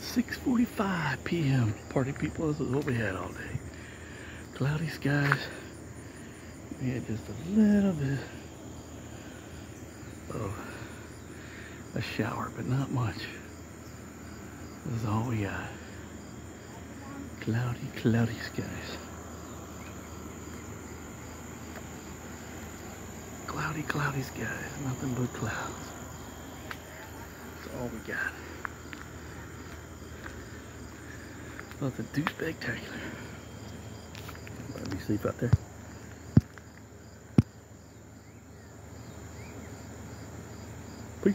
Well, it's 6.45 p.m. Party people, this is what we had all day. Cloudy skies. We had just a little bit of a shower, but not much. This is all we got. Cloudy, cloudy skies. Cloudy, cloudy skies. Nothing but clouds. That's all we got. Nothing too spectacular. Let me sleep out there. Peace.